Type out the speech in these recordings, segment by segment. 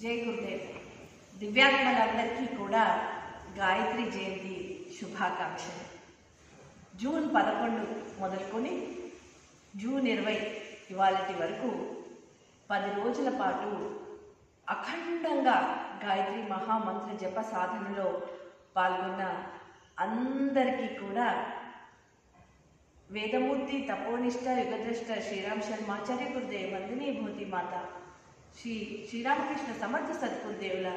జై గురుదేవ్ దివ్యాత్మలందరికీ కూడా గాయత్రి జయంతి శుభాకాంక్షలు. జూన్ పదకొండు మొదలుకొని జూన్ ఇరవై ఇవాళటి వరకు పది రోజుల పాటు అఖండంగా గాయత్రి మహామంత్ర జప సాధనలో పాల్గొన్న అందరికీ కూడా వేదమూర్తి తపోనిష్ట యుగద్రష్ట శ్రీరామ్ శర్మాచార్య గురుదేవ్ మందిని భూతి మాత శ్రీ శ్రీరామకృష్ణ సమర్థ సద్గురుదేవుల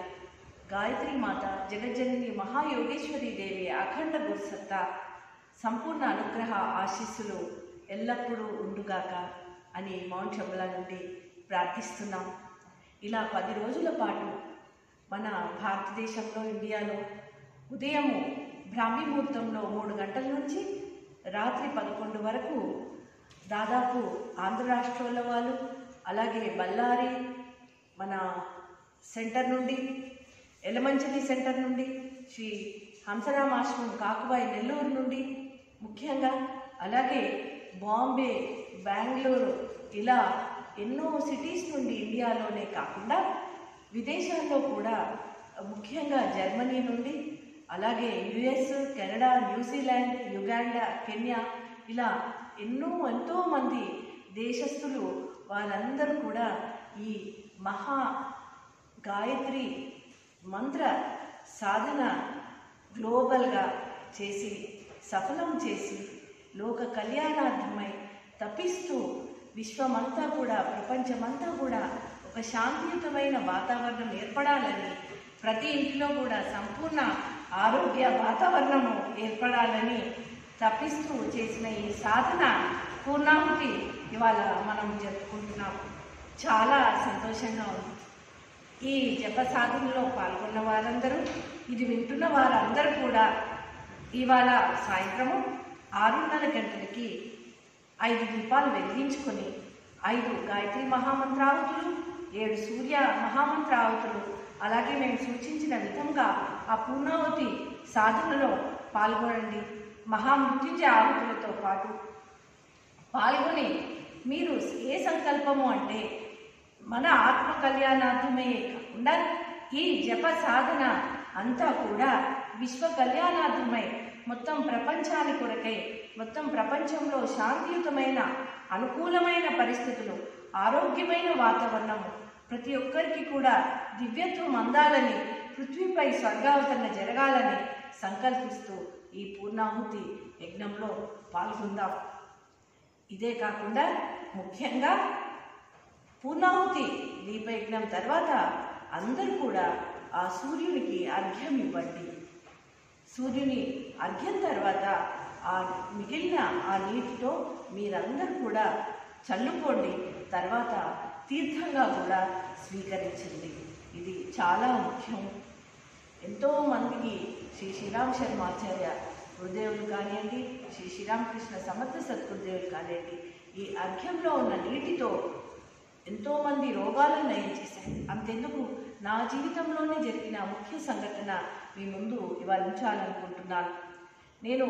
గాయత్రి మాత జగజ్జనని మహాయోగేశ్వరి దేవి అఖండ గురుసత్త సంపూర్ణ అనుగ్రహ ఆశీస్సులు ఎల్లప్పుడూ ఉండుగాక అని మౌంట్ శబల నుండి ప్రార్థిస్తున్నాం. ఇలా పది రోజుల పాటు మన భారతదేశంలో ఇండియాలో ఉదయము బ్రాహ్మీ ముహూర్తంలో మూడు గంటల నుంచి రాత్రి పదకొండు వరకు దాదాపు ఆంధ్ర రాష్ట్రాల వాళ్ళు అలాగే బళ్ళారి మన సెంటర్ నుండి ఎలమంచిలి సెంటర్ నుండి శ్రీ హంసరామ ఆశ్రమం కాకుబాయి నెల్లూరు నుండి ముఖ్యంగా అలాగే బాంబే బెంగళూరు ఇలా ఎన్నో సిటీస్ నుండి ఇండియాలోనే కాకుండా విదేశాల్లో కూడా ముఖ్యంగా జర్మనీ నుండి అలాగే US Canada New Zealand Uganda Kenya ఇలా ఎన్నో ఎంతో మంది దేశస్థులు వారందరూ కూడా ఈ మహా గాయత్రి మంత్ర సాధన గ్లోబల్గా చేసి సఫలం చేసి లోక కళ్యాణార్థమై తప్పిస్తూ విశ్వమంతా కూడా ప్రపంచమంతా కూడా ఒక శాంతియుతమైన వాతావరణం ఏర్పడాలని ప్రతి ఇంట్లో కూడా సంపూర్ణ ఆరోగ్య వాతావరణము ఏర్పడాలని తప్పిస్తూ చేసిన ఈ సాధన పూర్ణాహుతి ఇవాళ మనం జరుపుకుంటున్నాం. చాలా సంతోషంగా ఉంది. ఈ జప సాధనలో పాల్గొన్న వారందరూ ఇది వింటున్న వారందరూ కూడా ఇవాళ సాయంత్రము ఆరున్నర గంటలకి ఐదు దీపాలు వెలిగించుకొని ఐదు గాయత్రి మహామంత్రావతులు ఏడు సూర్య మహామంత్రావతులు అలాగే మేము సూచించిన విధంగా ఆ పూర్ణావతి సాధనలో పాల్గొనండి. మహామృత్యుంజయ ఆహుతులతో పాటు పాల్గొని మీరు ఏ సంకల్పము అంటే మన ఆత్మ కళ్యాణార్థమే కాకుండా ఈ జప సాధన అంతా కూడా విశ్వ కళ్యాణార్థమై. మొత్తం ప్రపంచాని కొరకై మొత్తం ప్రపంచంలో శాంతియుతమైన అనుకూలమైన పరిస్థితులు ఆరోగ్యమైన వాతావరణము ప్రతి ఒక్కరికి కూడా దివ్యత్వం అందాలని పృథ్వీపై స్వర్గావతరణ జరగాలని సంకల్పిస్తూ ఈ పూర్ణాహుతి యజ్ఞంలో పాల్గొందాం. ఇదే కాకుండా ముఖ్యంగా పూర్ణాహుతి దీపయజ్ఞం తర్వాత అందరూ కూడా ఆ సూర్యునికి అర్ఘ్యం ఇవ్వండి. సూర్యుని అర్ఘ్యం తర్వాత ఆ మిగిలిన ఆ నీటితో మీరందరూ కూడా చల్లుకోండి. తర్వాత తీర్థంగా కూడా స్వీకరించండి. ఇది చాలా ముఖ్యం. ఎంతో మందికి శ్రీ శ్రీరామ్ శర్మాచార్య గురుదేవులు కానివ్వండి శ్రీ శ్రీరామకృష్ణ సమర్థ సద్గురుదేవులు కానివ్వండి ఈ అర్ఘ్యంలో ఉన్న నీటితో ఎంతోమంది రోగాలను నయం చేశాయి అంతెందుకు నా జీవితంలోనే జరిగిన ముఖ్య సంఘటన మీ ముందు ఇవాళ ఉంచాలనుకుంటున్నాను నేను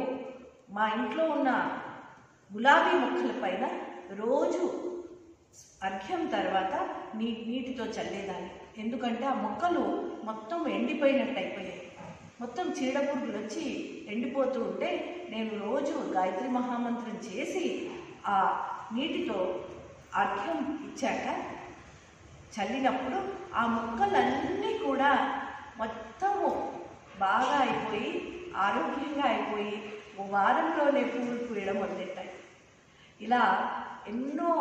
మా ఇంట్లో ఉన్న గులాబీ మొక్కల పైన రోజు అర్ఘ్యం తర్వాత నీ నీటితో చల్లేదాన్ని. ఎందుకంటే ఆ మొక్కలు మొత్తం ఎండిపోయినట్టు అయిపోయాయి. మొత్తం చీడపురుగులు వచ్చి ఎండిపోతూ ఉంటే నేను రోజు గాయత్రి మహామంత్రం చేసి ఆ నీటితో అర్ఘ్యం ఇచ్చాక చల్లినప్పుడు ఆ మొక్కలన్నీ కూడా మొత్తము బాగా అయిపోయి ఆరోగ్యంగా అయిపోయి ఓ వారంలోనే పువ్వులు పూయడం మొదలెట్టాయి ఇలా ఎన్నో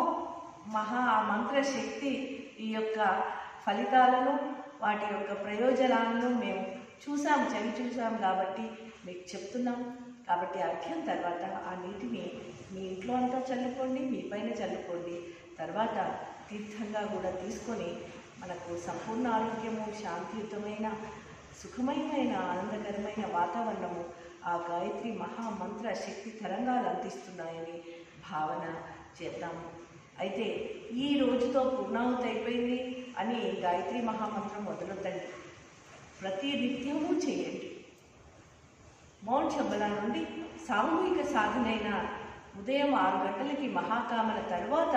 మహా మంత్రశక్తి ఈ యొక్క ఫలితాలను వాటి యొక్క ప్రయోజనాలను మేము చూసాం చవి చూసాం కాబట్టి మీకు చెప్తున్నాం కాబట్టి అర్ఘ్యం తర్వాత ఆ నీటిని మీ ఇంట్లో అంతా చల్లుకోండి మీ పైన చల్లుకోండి. తర్వాత తీర్థంగా కూడా తీసుకొని మనకు సంపూర్ణ ఆరోగ్యము శాంతియుతమైన సుఖమయమైన ఆనందకరమైన వాతావరణము ఆ గాయత్రి మహామంత్ర శక్తి తరంగాలు అందిస్తున్నాయని భావన చేద్దాము. అయితే ఈ రోజుతో పూర్ణాహుతి అయిపోయింది అని గాయత్రి మహామంత్రం మొదలొద్దండి ప్రతి నిత్యము చేయండి. మౌంట్ శబ్బల నుండి సామూహిక సాధనైన ఉదయం ఆరు గంటలకి మహాకామల తరువాత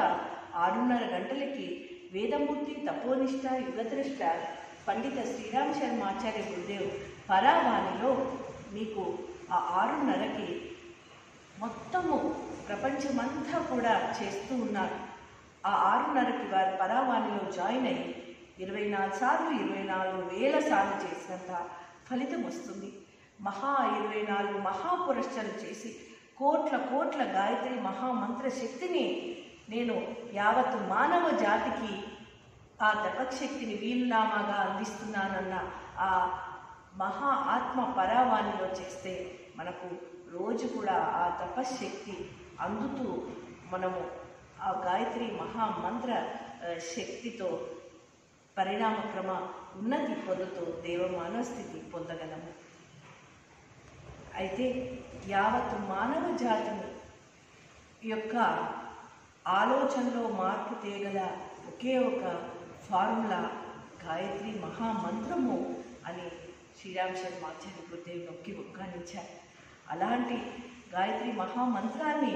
ఆరున్నర గంటలకి వేదమూర్తి తపోనిష్ట యుగద్రష్ట పండిత శ్రీరామ శర్మాచార్య గురుదేవ్ పరావాణిలో మీకు ఆ ఆరున్నరకి మొత్తము ప్రపంచమంతా కూడా చేస్తూ ఉన్నారు. ఆ ఆరున్నరకి వారు పరావాణిలో జాయిన్ అయ్యి ఇరవై నాలుగు సార్లు ఇరవై నాలుగు వేల సార్లు చేసినంత ఫలితం వస్తుంది. మహా ఇరవై నాలుగు మహాపురస్చలు చేసి కోట్ల కోట్ల గాయత్రి మహామంత్ర శక్తిని నేను యావత్తు మానవ జాతికి ఆ తపశక్తిని వీలునామాగా అందిస్తున్నానన్న ఆ మహా ఆత్మ పరావాణిలో చేస్తే మనకు రోజు కూడా ఆ తపశ్శక్తి అందుతూ మనము ఆ గాయత్రి మహామంత్ర శక్తితో పరిణామక్రమ ఉన్నతి పొందుతూ దేవమానవ స్థితి పొందగలము. అయితే యావత్ మానవ జాతిని యొక్క ఆలోచనలో మార్పు తేగల ఒకే ఒక ఫార్ములా గాయత్రి మహామంత్రము అని శ్రీరామ్ శర్మ ఆచార్య గురుదేవ్ నొక్కి ఉద్ఘాటించారు. అలాంటి గాయత్రి మహామంత్రాన్ని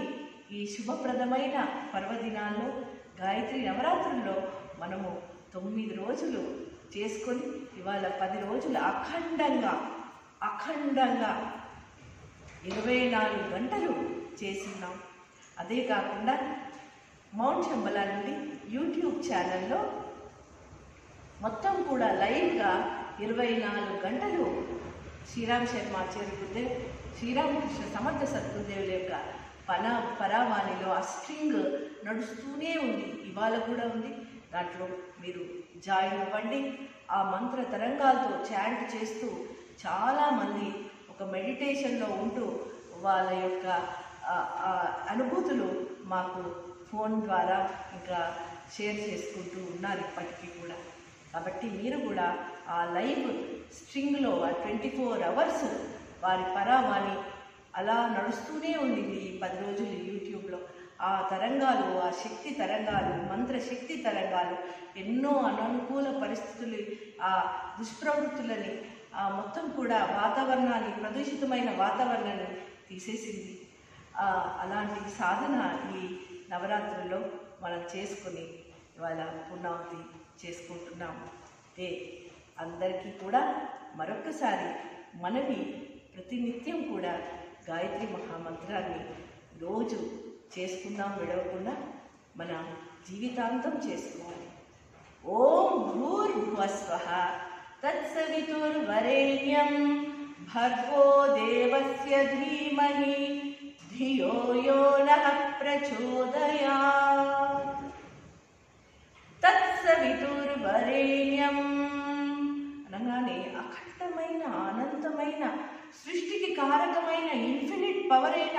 ఈ శుభప్రదమైన పర్వదినాల్లో గాయత్రి నవరాత్రుల్లో మనము తొమ్మిది రోజులు చేసుకొని ఇవాళ పది రోజులు అఖండంగా అఖండంగా ఇరవై నాలుగు గంటలు చేసినాం అదే కాకుండా మౌంట్ శంబల నుండి యూట్యూబ్ ఛానల్లో మొత్తం కూడా లైవ్గా ఇరవై నాలుగు గంటలు శ్రీరామ్ శర్మ ఆచార్య శ్రీరామకృష్ణ సమర్థ సద్గురుదేవుల యొక్క పలా పరావాణిలో ఆ స్ట్రింగ్ నడుస్తూనే ఉంది. ఇవాళ కూడా ఉంది. దాంట్లో మీరు జాయిన్ అవ్వండి. ఆ మంత్ర తరంగాలతో చాంట్ చేస్తూ చాలామంది ఒక మెడిటేషన్లో ఉంటూ వాళ్ళ యొక్క అనుభూతులు మాకు ఫోన్ ద్వారా ఇంకా షేర్ చేసుకుంటూ ఉన్నారు ఇప్పటికీ కూడా. కాబట్టి మీరు కూడా ఆ లైవ్ స్ట్రింగ్లో ఆ ట్వంటీ ఫోర్ అవర్స్ వారి పరావాణి అలా నడుస్తూనే ఉండింది ఈ పది రోజులు ఆ తరంగాలు ఆ శక్తి తరంగాలు మంత్ర శక్తి తరంగాలు ఎన్నో అననుకూల పరిస్థితులు ఆ దుష్ప్రవృత్తులని ఆ మొత్తం కూడా వాతావరణాన్ని ప్రదూషితమైన వాతావరణాన్ని తీసేసింది. అలాంటి సాధన ఈ నవరాత్రుల్లో మనం చేసుకుని ఇవాళ పూర్ణావతి చేసుకుంటున్నాము. ఏ అందరికీ కూడా మరొకసారి మనవి ప్రతినిత్యం కూడా గాయత్రి మహామంత్రాన్ని రోజు చేసుకుందాం విడవకుండా మన జీవితాంతం చేసుకోవాలి. ఓం భూర్భువస్వ తత్సవితుర్వరేణ్యం భర్గో దేవస్య ధీమహి ధియో యో నః ప్రచోదయా తత్సవితుర్వరేణ్యం అనగానే అఖండమైన అనంతమైన సృష్టికి కారకమైన ఇన్ఫినిట్ పవర్ అయిన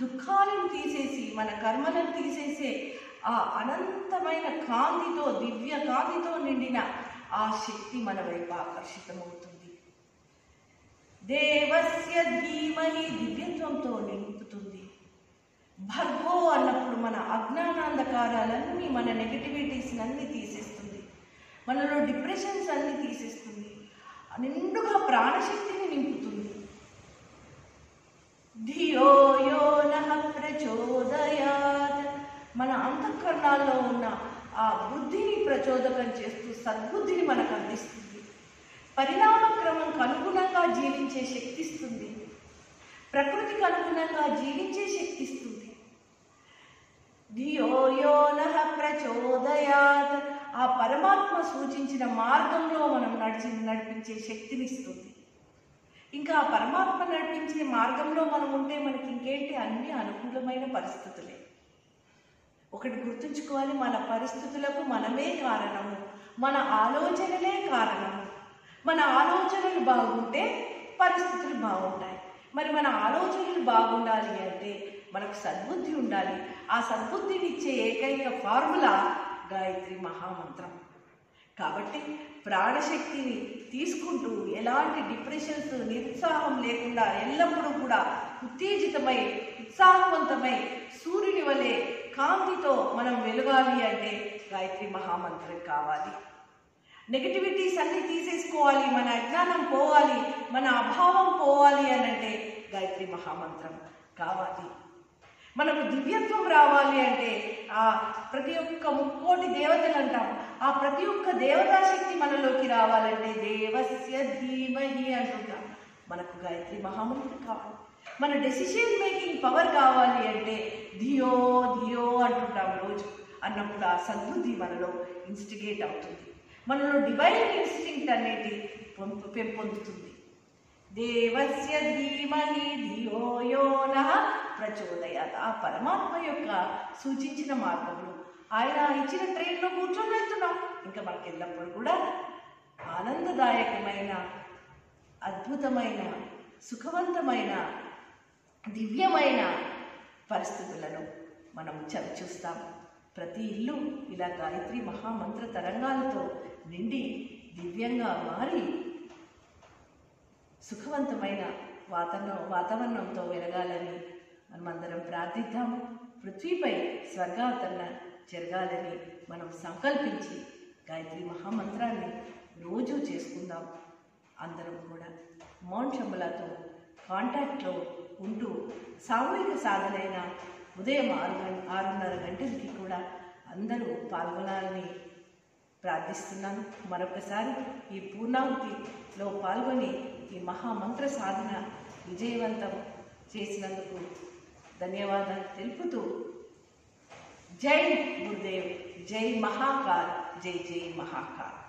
దుఃఖాలను తీసేసి మన కర్మలను తీసేసే ఆ అనంతమైన కాంతితో దివ్య కాంతితో నిండిన ఆ శక్తి మన వైపు ఆకర్షితమవుతుంది. దేవస్య ధీమని దివ్యత్వంతో నింపుతుంది. భగవో అన్నప్పుడు మన అజ్ఞానాంధకారాలన్నీ మన నెగటివిటీస్ని అన్నీ తీసేస్తుంది. మనలో డిప్రెషన్స్ అన్నీ తీసేస్తుంది. నిండుగా ప్రాణశక్తిని నింపుతుంది. ధియో అంతఃకరణాల్లో ఉన్న ఆ బుద్ధిని ప్రచోదకం చేస్తూ సద్బుద్ధిని మనకు అందిస్తుంది. పరిణామ క్రమంకు అనుగుణంగా జీవించే శక్తి ఇస్తుంది. ప్రకృతికి అనుగుణంగా జీవించే శక్తి ఇస్తుంది. ధియో యో ప్రచోదయాత్. ఆ పరమాత్మ సూచించిన మార్గంలో మనం నడిచి నడిపించే శక్తిని ఇస్తుంది. ఇంకా ఆ పరమాత్మ నడిపించే మార్గంలో మనం ఉంటే మనకి ఇంకేంటి? అన్ని అనుకూలమైన పరిస్థితులే. ఒకటి గుర్తుంచుకోవాలి మన పరిస్థితులకు మనమే కారణము మన ఆలోచనలే కారణము మన ఆలోచనలు బాగుంటే పరిస్థితులు బాగుంటాయి. మరి మన ఆలోచనలు బాగుండాలి అంటే మనకు సద్బుద్ధి ఉండాలి. ఆ సద్బుద్ధిని ఇచ్చే ఏకైక ఫార్ములా గాయత్రి మహామంత్రం. కాబట్టి ప్రాణశక్తిని తీసుకుంటూ ఎలాంటి డిప్రెషన్స్ నిరుత్సాహం లేకుండా ఎల్లప్పుడూ కూడా ఉత్తేజితమై ఉత్సాహవంతమై సూర్యుని వలె కాంతితో మనం వెలగాలి అంటే గాయత్రి మహామంత్రం కావాలి. నెగటివిటీస్ అన్ని తీసేసుకోవాలి మన అజ్ఞానం పోవాలి మన అభావం పోవాలి అని అంటే గాయత్రి మహామంత్రం కావాలి. మనకు దివ్యత్వం రావాలి అంటే ఆ ప్రతి ఒక్క ముక్కోటి దేవతలు అంటాం. ఆ ప్రతి ఒక్క దేవతా శక్తి మనలోకి రావాలంటే దేవస్య ధీమహి అంటుంటాం. మనకు గాయత్రి మహామంత్రి కావాలి. మన డెసిషన్ మేకింగ్ పవర్ కావాలి అంటే ధియో ధియో అంటుంటాం రోజు. అన్నప్పుడు ఆ సద్బుద్ధి మనలో ఇన్స్టిగేట్ అవుతుంది. మనలో డివైన్ ఇన్స్టింక్ట్ అనేది పెంపొందుతుంది. దేవస్య ధీమహి ధియో యో ప్రచోదయాత్. ఆ పరమాత్మ యొక్క సూచించిన మార్గంలో ఆయన ఇచ్చిన ట్రైన్లో కూర్చొని వెళ్తున్నాం. ఇంకా మనకి ఎల్లప్పుడూ కూడా ఆనందదాయకమైన అద్భుతమైన సుఖవంతమైన దివ్యమైన పరిస్థితులను మనం చవి చూస్తాం. ప్రతి ఇల్లు ఇలా గాయత్రి మహామంత్ర తరంగాలతో నిండి దివ్యంగా మారి సుఖవంతమైన వాతావరణం వాతావరణంతో వెలగాలని మనమందరం ప్రార్థిద్దాము. పృథ్వీపై స్వర్గావతరణ జరగాలని మనం సంకల్పించి గాయత్రి మహామంత్రాన్ని రోజు చేసుకుందాం. అందరం కూడా మౌన్ కాంటాక్ట్లో ఉంటూ సామూహిక సాధనైన ఉదయం ఆరు ఆరున్నర గంటలకి కూడా అందరూ పాల్గొనాలని ప్రార్థిస్తున్నాను. మరొకసారి ఈ పూర్ణాహుతిలో పాల్గొని ఈ మహామంత్ర సాధన విజయవంతం చేసినందుకు ధన్యవాదాలు తెలుపుతూ జై గురుదేవ్ జై మహాకాల్ జై జై మహాకాల్